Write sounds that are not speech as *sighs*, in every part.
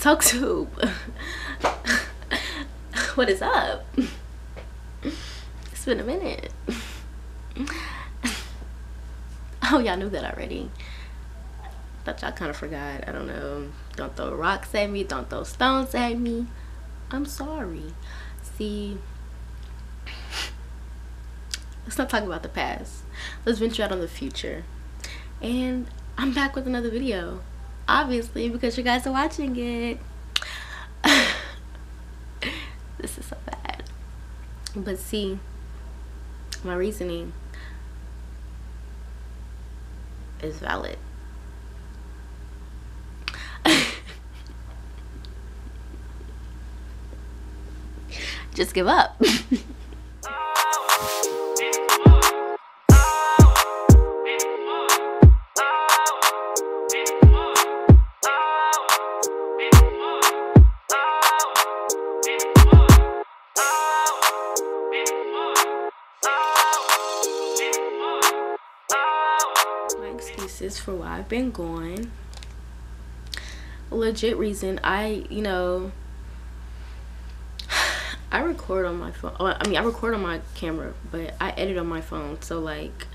TalkTube. what is up? It's been a minute. Oh, y'all knew that already. Thought y'all kind of forgot. I don't know. Don't throw rocks at me. Don't throw stones at me. I'm sorry. See, let's not talk about the past. Let's venture out on the future. And I'm back with another video. Obviously, because you guys are watching it. *laughs* this is so bad. But see, my reasoning is valid. *laughs* Just give up. *laughs* excuses for why I've been gone. Legit reason I, you know, *sighs* I record on my phone. I mean, I record on my camera, but I edit on my phone. So like,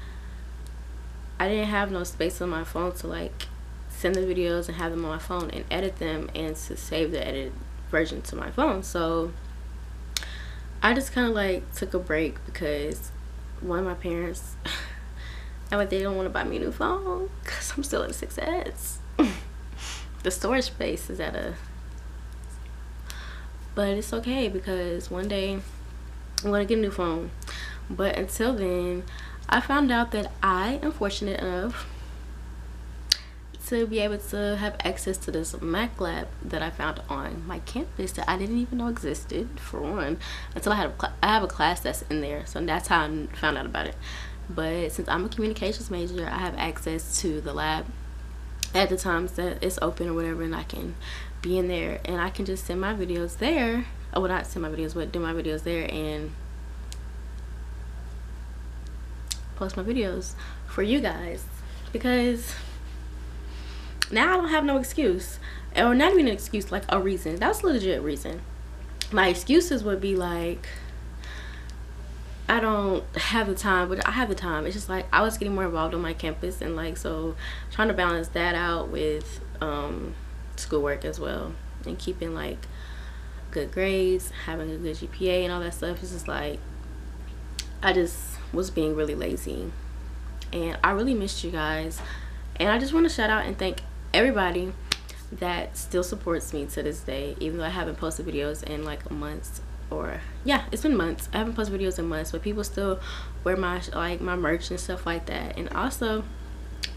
I didn't have no space on my phone to like send the videos and have them on my phone and edit them and to save the edited version to my phone. So I just kind of like took a break because one of my parents *laughs* and but they don't want to buy me a new phone? Because I'm still at a 6S. the storage space is at a but it's okay because one day I'm gonna get a new phone. But until then I found out that I am fortunate enough to be able to have access to this Mac lab that I found on my campus that I didn't even know existed for one until I had a I have a class that's in there. So that's how I found out about it but since I'm a communications major I have access to the lab at the times that it's open or whatever and I can be in there and I can just send my videos there. Oh, I would not send my videos but do my videos there and post my videos for you guys. Because now I don't have no excuse or not even an excuse like a reason. That's a legit reason. My excuses would be like I don't have the time, but I have the time. It's just like I was getting more involved on my campus and like so trying to balance that out with um, schoolwork as well and keeping like good grades, having a good GPA and all that stuff. It's just like I just was being really lazy and I really missed you guys. And I just want to shout out and thank everybody that still supports me to this day, even though I haven't posted videos in like months or yeah it's been months. I haven't posted videos in months but people still wear my like my merch and stuff like that. And also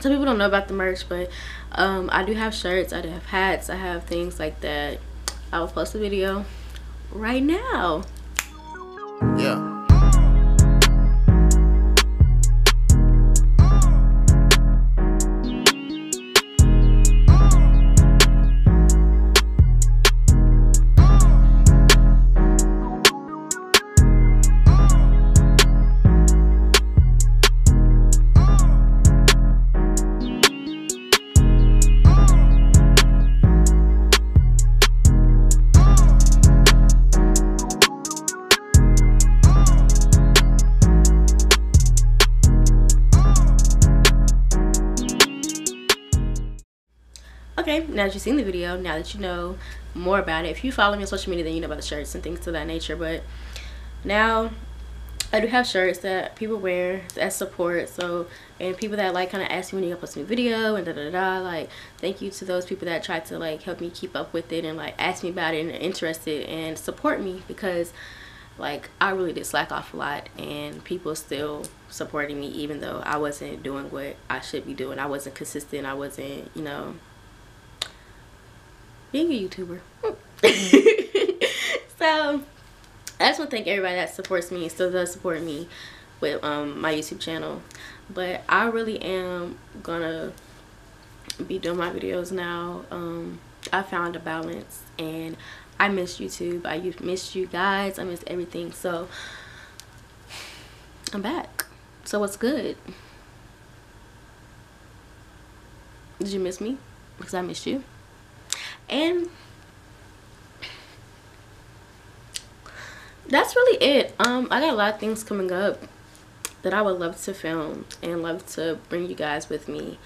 some people don't know about the merch but um i do have shirts i do have hats i have things like that. I will post a video right now. Yeah okay now that you've seen the video now that you know more about it if you follow me on social media then you know about the shirts and things to that nature but now I do have shirts that people wear as support so and people that like kind of ask me when you post a new video and da da da like thank you to those people that try to like help me keep up with it and like ask me about it and interested and support me because like I really did slack off a lot and people still supporting me even though I wasn't doing what I should be doing. I wasn't consistent. I wasn't you know being a YouTuber. *laughs* so I just want to thank everybody that supports me still does support me with um, my YouTube channel. But I really am gonna be doing my videos now. Um, I found a balance and I miss YouTube. I missed you guys. I missed everything. So I'm back. So what's good? Did you miss me? Because I missed you and that's really it um i got a lot of things coming up that i would love to film and love to bring you guys with me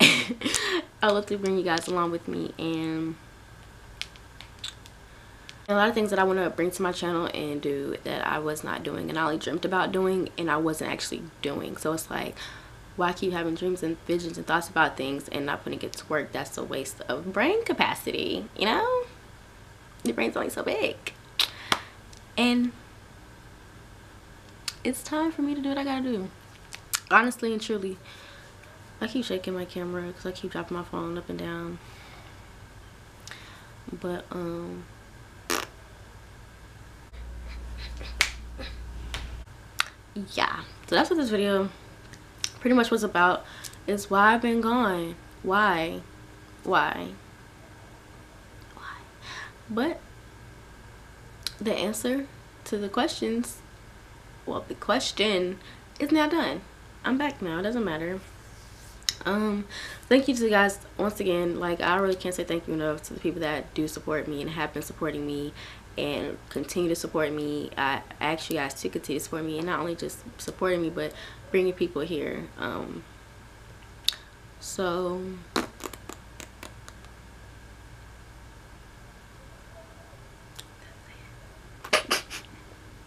*laughs* i love to bring you guys along with me and a lot of things that I want to bring to my channel and do that I was not doing and I only dreamt about doing and I wasn't actually doing. So it's like, why keep having dreams and visions and thoughts about things and not putting it to work? That's a waste of brain capacity, you know? Your brain's only so big. And it's time for me to do what I gotta do. Honestly and truly. I keep shaking my camera because I keep dropping my phone up and down. But, um... *laughs* yeah so that's what this video pretty much was about is why I've been gone. Why? Why? Why? But the answer to the questions well the question is now done. I'm back now. It doesn't matter. Um thank you to the guys once again. Like I really can't say thank you enough to the people that do support me and have been supporting me and continue to support me. I ask you guys to continue to support me and not only just supporting me but bringing people here. Um, so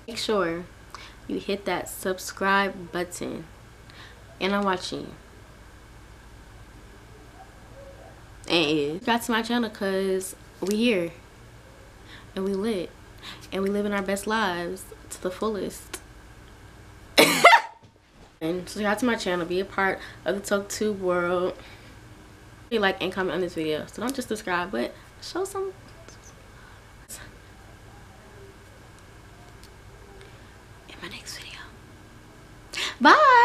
make sure you hit that subscribe button and I'm watching and got to my channel because we here and we lit and we live in our best lives to the fullest. *laughs* And subscribe to my channel be a part of the talk tube world. Like and comment on this video so don't just subscribe but show some. In my next video. Bye